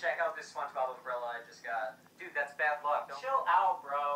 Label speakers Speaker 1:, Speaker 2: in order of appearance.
Speaker 1: check out this SpongeBob umbrella I just got.
Speaker 2: Dude, that's bad luck. Don't
Speaker 3: Chill out, bro.